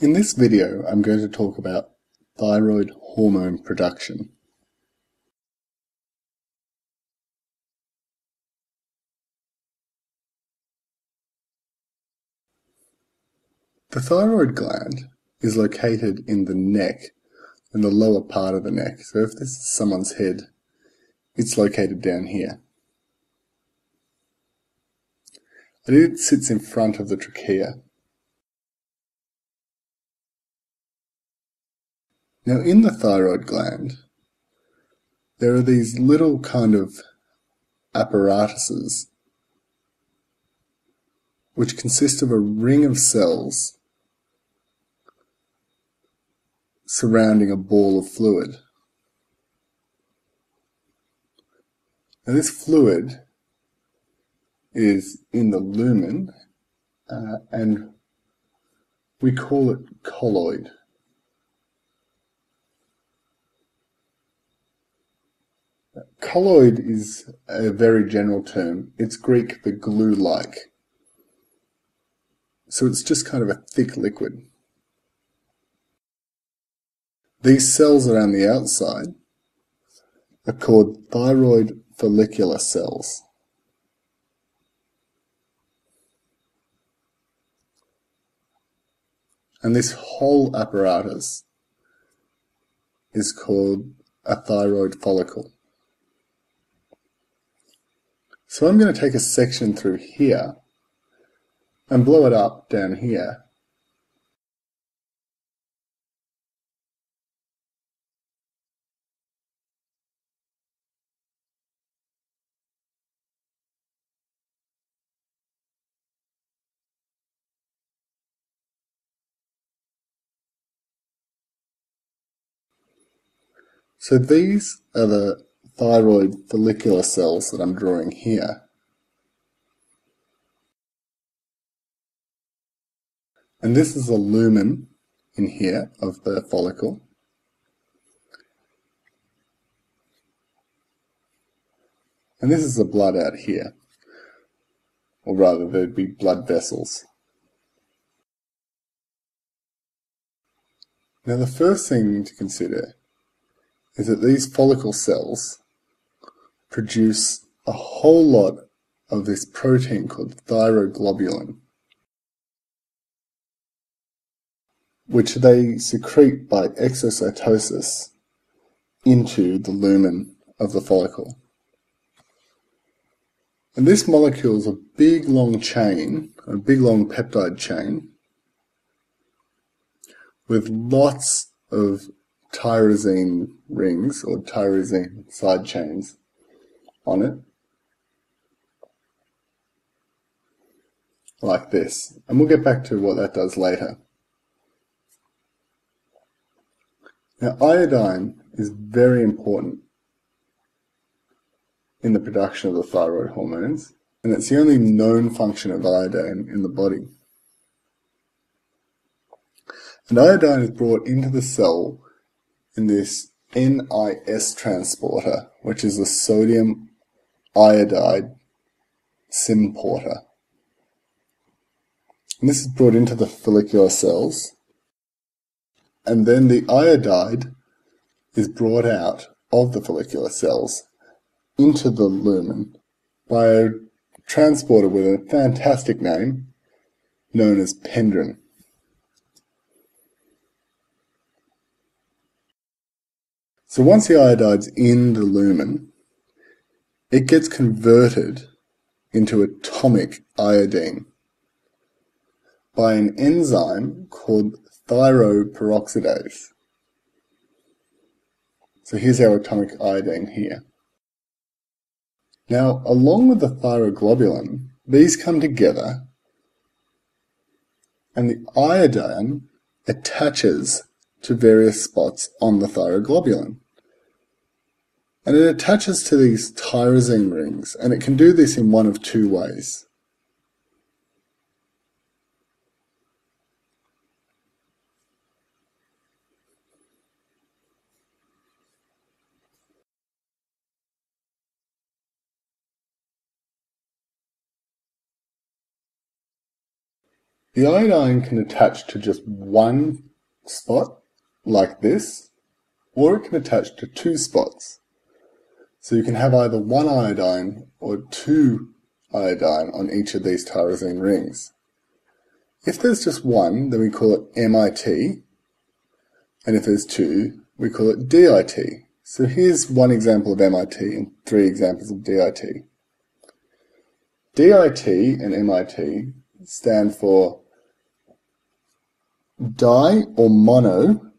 In this video, I'm going to talk about thyroid hormone production. The thyroid gland is located in the neck, in the lower part of the neck. So if this is someone's head, it's located down here. And it sits in front of the trachea. Now, in the thyroid gland, there are these little kind of apparatuses which consist of a ring of cells surrounding a ball of fluid. Now, this fluid is in the lumen uh, and we call it colloid. Colloid is a very general term. It's Greek for glue-like. So it's just kind of a thick liquid. These cells around the outside are called thyroid follicular cells. And this whole apparatus is called a thyroid follicle. So I'm going to take a section through here and blow it up down here. So these are the thyroid follicular cells that I'm drawing here. And this is a lumen in here of the follicle. And this is the blood out here. Or rather, there'd be blood vessels. Now the first thing to consider is that these follicle cells produce a whole lot of this protein called thyroglobulin, which they secrete by exocytosis into the lumen of the follicle. And this molecule is a big long chain, a big long peptide chain, with lots of tyrosine rings or tyrosine side chains on it. Like this. And we'll get back to what that does later. Now iodine is very important in the production of the thyroid hormones and it's the only known function of iodine in the body. And iodine is brought into the cell in this NIS transporter, which is a sodium iodide symporter. And this is brought into the follicular cells, and then the iodide is brought out of the follicular cells into the lumen by a transporter with a fantastic name known as pendrin. So once the iodide's in the lumen, it gets converted into atomic iodine by an enzyme called thyroperoxidase. So here's our atomic iodine here. Now, along with the thyroglobulin, these come together and the iodine attaches to various spots on the thyroglobulin. And it attaches to these tyrosine rings, and it can do this in one of two ways. The iodine can attach to just one spot, like this, or it can attach to two spots. So you can have either one iodine or two iodine on each of these tyrosine rings. If there's just one, then we call it MIT, and if there's two, we call it DIT. So here's one example of MIT and three examples of DIT. DIT and MIT stand for di or mono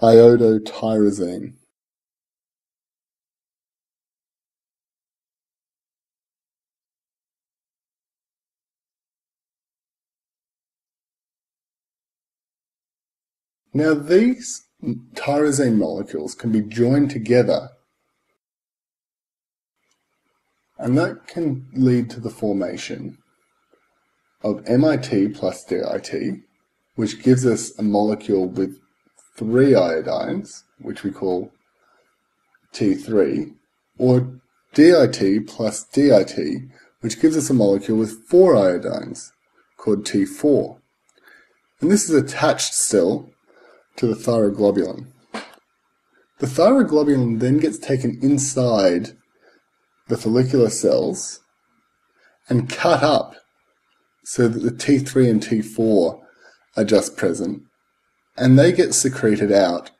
iodotyrosine. Now these tyrosine molecules can be joined together and that can lead to the formation of MIT plus DIT, which gives us a molecule with three iodines, which we call T3, or DIT plus DIT, which gives us a molecule with four iodines, called T4. And this is attached still to the thyroglobulin. The thyroglobulin then gets taken inside the follicular cells and cut up so that the T3 and T4 are just present and they get secreted out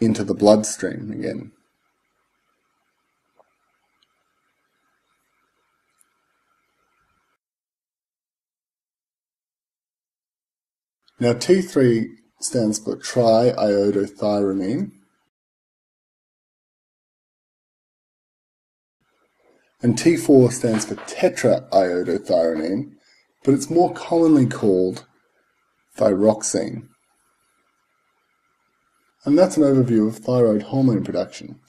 into the bloodstream again. Now T3 stands for triiodothyronine. And T4 stands for tetraiodothyronine, but it's more commonly called thyroxine. And that's an overview of thyroid hormone production.